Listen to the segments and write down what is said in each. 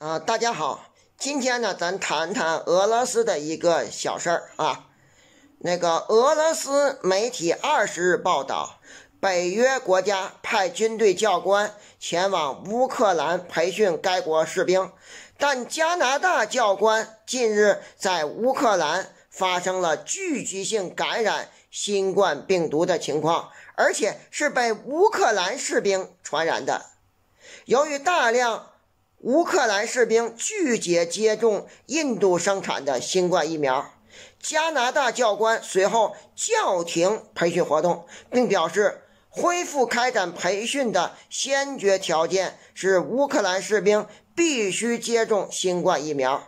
啊，大家好，今天呢，咱谈谈俄罗斯的一个小事儿啊。那个俄罗斯媒体二十日报道，北约国家派军队教官前往乌克兰培训该国士兵，但加拿大教官近日在乌克兰发生了聚集性感染新冠病毒的情况，而且是被乌克兰士兵传染的。由于大量乌克兰士兵拒绝接种印度生产的新冠疫苗，加拿大教官随后叫停培训活动，并表示恢复开展培训的先决条件是乌克兰士兵必须接种新冠疫苗。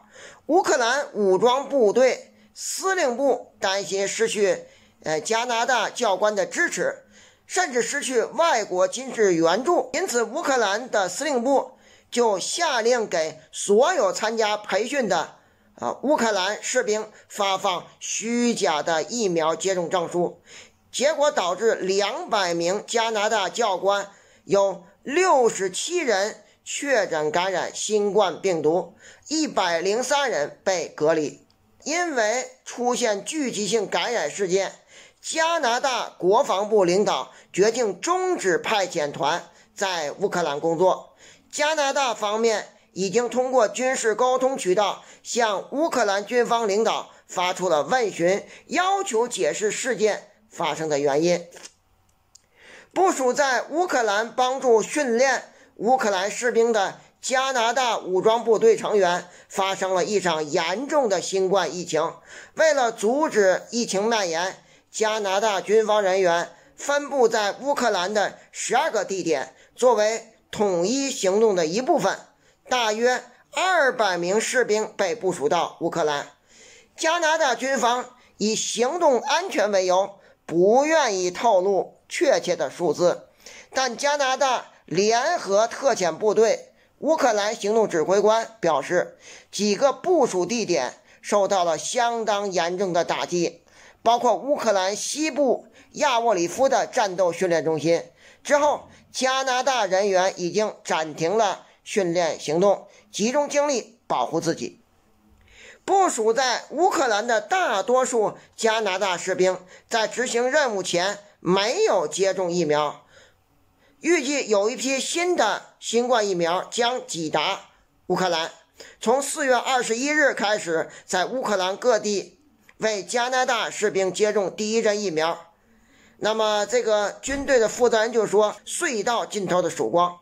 乌克兰武装部队司令部担心失去呃加拿大教官的支持。甚至失去外国军事援助，因此乌克兰的司令部就下令给所有参加培训的啊乌克兰士兵发放虚假的疫苗接种证书，结果导致两百名加拿大教官有六十七人确诊感染新冠病毒，一百零三人被隔离，因为出现聚集性感染事件。加拿大国防部领导决定终止派遣团在乌克兰工作。加拿大方面已经通过军事沟通渠道向乌克兰军方领导发出了问询，要求解释事件发生的原因。部署在乌克兰帮助训练乌克兰士兵的加拿大武装部队成员发生了一场严重的新冠疫情，为了阻止疫情蔓延。加拿大军方人员分布在乌克兰的十二个地点，作为统一行动的一部分。大约二百名士兵被部署到乌克兰。加拿大军方以行动安全为由，不愿意透露确切的数字。但加拿大联合特遣部队乌克兰行动指挥官表示，几个部署地点受到了相当严重的打击。包括乌克兰西部亚沃里夫的战斗训练中心。之后，加拿大人员已经暂停了训练行动，集中精力保护自己。部署在乌克兰的大多数加拿大士兵在执行任务前没有接种疫苗。预计有一批新的新冠疫苗将抵达乌克兰。从四月二十一日开始，在乌克兰各地。为加拿大士兵接种第一针疫苗，那么这个军队的负责人就说：“隧道尽头的曙光。”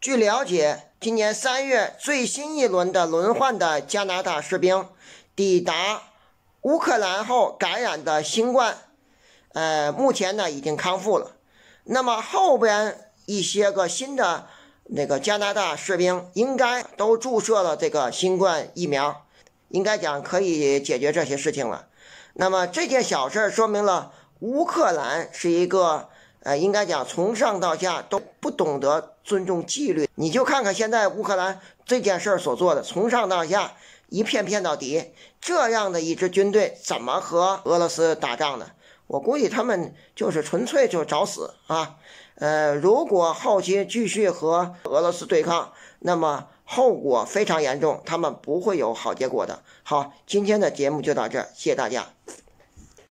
据了解，今年三月最新一轮的轮换的加拿大士兵抵达乌克兰后感染的新冠，呃，目前呢已经康复了。那么后边一些个新的那个加拿大士兵应该都注射了这个新冠疫苗。应该讲可以解决这些事情了。那么这件小事说明了乌克兰是一个呃，应该讲从上到下都不懂得尊重纪律。你就看看现在乌克兰这件事儿所做的，从上到下一片片到底，这样的一支军队怎么和俄罗斯打仗呢？我估计他们就是纯粹就找死啊！呃，如果后期继续和俄罗斯对抗，那么。后果非常严重，他们不会有好结果的。好，今天的节目就到这儿，谢谢大家。